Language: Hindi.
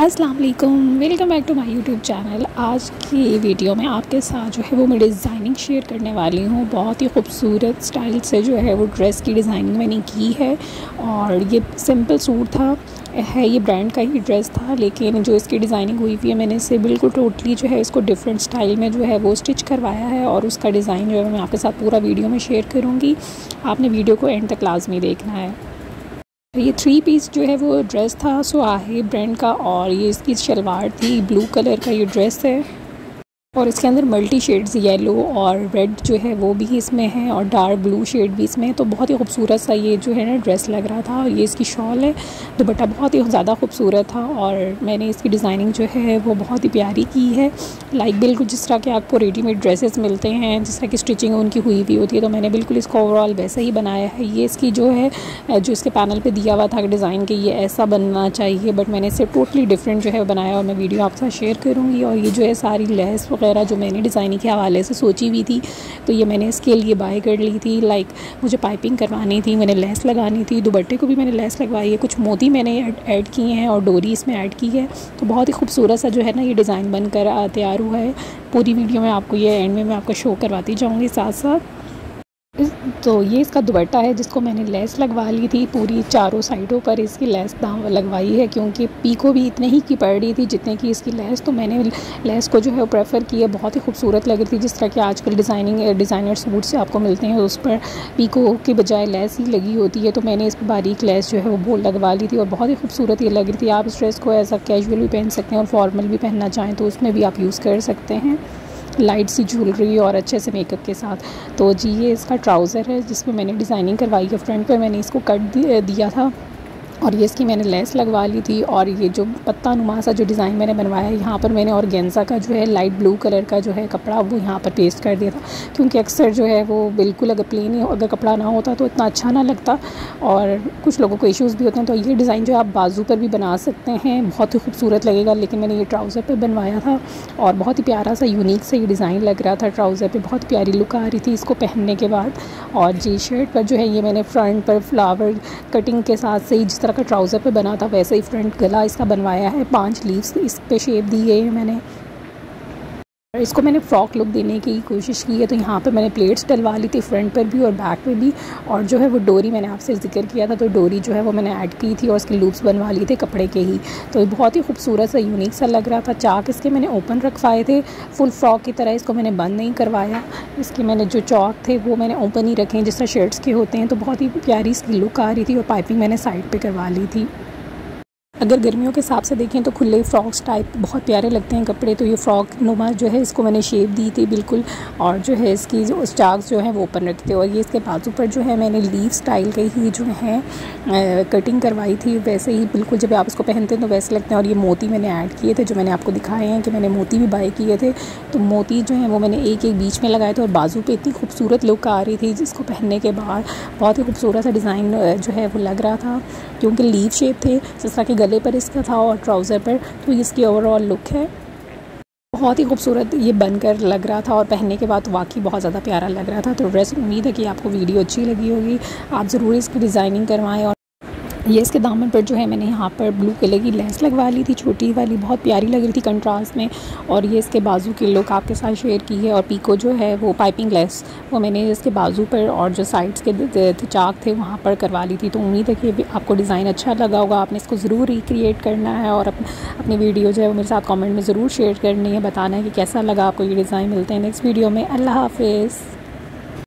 अस्सलाम वालेकुम welcome back to my YouTube channel आज की वीडियो में आपके साथ जो है वो मैं डिज़ाइनिंग शेयर करने वाली हूँ। बहुत ही खूबसूरत स्टाइल से जो है वो ड्रेस की डिज़ाइनिंग मैंने की है और ये सिंपल सूट था, है ये ब्रांड का ही ड्रेस था, लेकिन जो इसकी डिज़ाइनिंग हुई हुई है, मैंने इसे बिल्कुल टोटली जो है इसको डिफरेंट स्टाइल में जो है वो स्टिच करवाया है और उसका डिज़ाइन जो है मैं आपके साथ पूरा वीडियो में शेयर करूँगी। आपने वीडियो को एंड तक लाजमी देखना है। ये थ्री पीस जो है वो ड्रेस था सो आहे ब्रांड का और ये इसकी शलवार थी ब्लू कलर का ये ड्रेस है। और इसके अंदर मल्टी शेड्स येलो और रेड जो है वो भी इसमें है और डार्क ब्लू शेड भी इसमें है। तो बहुत ही खूबसूरत सा ये जो है ना ड्रेस लग रहा था। और ये इसकी शॉल है। दुपट्टा बहुत ही ज़्यादा खूबसूरत था और मैंने इसकी डिज़ाइनिंग जो है वो बहुत ही प्यारी की है। लाइक बिल्कुल जिस तरह के आपको रेडीमेड ड्रेसेस मिलते हैं, जिस तरह की स्टिचिंग उनकी हुई हुई होती है तो मैंने बिल्कुल इसको ओवरऑल वैसा ही बनाया है। ये इसकी जो है, जो इसके पैनल पर दिया हुआ था डिज़ाइन के, ये ऐसा बनना चाहिए। बट मैंने इसे टोटली डिफरेंट जो है बनाया और मैं वीडियो आपके साथ शेयर करूँगी। और ये जो है सारी लेस वगैरह जो मैंने डिज़ाइनिंग के हवाले से सोची हुई थी तो ये मैंने इसके लिए बाय कर ली थी। लाइक मुझे पाइपिंग करवानी थी, मैंने लेस लगानी थी दुबट्टे को भी मैंने लेस लगवाई है। कुछ मोती मैंने ऐड किए हैं और डोरी इसमें ऐड की है। तो बहुत ही खूबसूरत सा जो है ना ये डिज़ाइन बनकर तैयार हुआ है। पूरी वीडियो में आपको ये एंड में मैं आपको शो करवाती जाऊँगी साथ साथ तो ये इसका दुपट्टा है जिसको मैंने लेस लगवा ली थी, पूरी चारों साइडों पर इसकी लेस दाम लगवाई है, क्योंकि पीको भी इतने ही की पड़ रही थी जितने की इसकी लेस तो मैंने लेस को जो है वो प्रेफर किया बहुत ही खूबसूरत लग रही थी, जिस तरह के आजकल डिज़ाइनिंग डिज़ाइनर सूट से आपको मिलते हैं, उस पर पीको के बजाय लेस ही लगी होती है तो मैंने इस पर बारीक लेस जो है वो बोल लगवा ली थी और बहुत ही खूबसूरत ये लग रही थी। आप इस ड्रेस को एज आ कैजुअल भी पहन सकते हैं और फॉर्मल भी पहनना चाहें तो उसमें भी आप यूज़ कर सकते हैं। लाइट सी ज्वेलरी और अच्छे से मेकअप के साथ। तो जी, ये इसका ट्राउज़र है जिसमें मैंने डिज़ाइनिंग करवाई है। फ्रंट पे मैंने इसको कट दिया था। और ये इसकी मैंने लेस लगवा ली थी और ये जो पत्ता नुमा सा जो डिज़ाइन मैंने बनवाया है, यहाँ पर मैंने और गेंजा का जो है लाइट ब्लू कलर का जो है कपड़ा वो यहाँ पर पेस्ट कर दिया था। क्योंकि अक्सर जो है वो बिल्कुल अगर प्लेन ही अगर कपड़ा ना होता तो इतना अच्छा ना लगता और कुछ लोगों को इश्यूज़ भी होते हैं तो ये डिज़ाइन जो आप बाजू पर भी बना सकते हैं। बहुत ही खूबसूरत लगेगा, लेकिन मैंने ये ट्राउज़र पर बनवाया था और बहुत ही प्यारा सा यूनिक सा ये डिज़ाइन लग रहा था ट्राउज़र पर बहुत प्यारी लुक आ रही थी इसको पहनने के बाद। और जी शर्ट पर जो है ये मैंने फ्रंट पर फ्लावर कटिंग के साथ से ही जिस तरह का ट्राउज़र पे बना था, वैसे ही फ्रंट गला इसका बनवाया है, पाँच लीव्स इस पे शेप दी गई है मैंने। इसको मैंने फ्रॉक लुक देने की कोशिश की है तो यहाँ पे मैंने प्लेट्स डलवा ली थी फ्रंट पर भी और बैक पे भी और जो है वो डोरी मैंने आपसे ज़िक्र किया था तो डोरी जो है वो मैंने ऐड की थी और उसके लूप्स बनवा लिए थे कपड़े के ही। तो बहुत ही खूबसूरत सा यूनिक सा लग रहा था। चाक इसके मैंने ओपन रखवाए थे फुल फ्रॉक की तरह इसको मैंने बंद नहीं करवाया। इसके मैंने जो चौक थे वो मैंने ओपन ही रखे हैं, जिस तरह शर्ट्स के होते हैं तो बहुत ही प्यारी इसकी लुक आ रही थी और पाइपिंग मैंने साइड पर करवा ली थी। अगर गर्मियों के हिसाब से देखें तो खुले फ्रॉक्स टाइप बहुत प्यारे लगते हैं कपड़े तो ये फ़्रॉक नुमा जो है, इसको मैंने शेप दी थी बिल्कुल और जो है इसकी जो स्टार्स जो है वो ओपन रखते और ये इसके बाजू पर जो है मैंने लीव स्टाइल के ही जो है कटिंग करवाई थी। वैसे ही बिल्कुल जब आप इसको पहनते हैं तो वैसे लगते हैं और ये मोती मैंने ऐड किए थे, जो मैंने आपको दिखाए हैं कि मैंने मोती भी बाई किए थे। तो मोती जो है वो मैंने एक एक बीच में लगाए थे और बाजू पर इतनी खूबसूरत लुक आ रही थी जिसको पहनने के बाद बहुत ही खूबसूरत सा डिज़ाइन जो है वो लग रहा था, क्योंकि लीव शेप थे, जिस तरह गले पर इसका था और ट्राउज़र पर तो इसकी ओवरऑल लुक है। बहुत ही खूबसूरत ये बनकर लग रहा था और पहनने के बाद वाकई बहुत ज़्यादा प्यारा लग रहा था। तो ड्रेस उम्मीद है कि आपको वीडियो अच्छी लगी होगी। आप ज़रूर इसकी डिज़ाइनिंग करवाएँ और ये इसके दामन पर जो है मैंने यहाँ पर ब्लू कलर की लेस लगवा ली थी, छोटी वाली, बहुत प्यारी लग रही थी कंट्रास्ट में। और ये इसके बाजू की लुक आपके साथ शेयर की है और पीको जो है वो पाइपिंग लेस वो मैंने इसके बाजू पर और जो साइड्स के चाक थे वहाँ पर करवा ली थी। तो उम्मीद है कि आपको डिज़ाइन अच्छा लगा होगा। आपने इसको ज़रूर रिक्रिएट करना है और अपनी वीडियो जो है वो मेरे साथ कॉमेंट में ज़रूर शेयर करनी है। बताना है कि कैसा लगा आपको ये डिज़ाइन मिलते हैं नेक्स्ट वीडियो में। अल्लाह हाफिज़।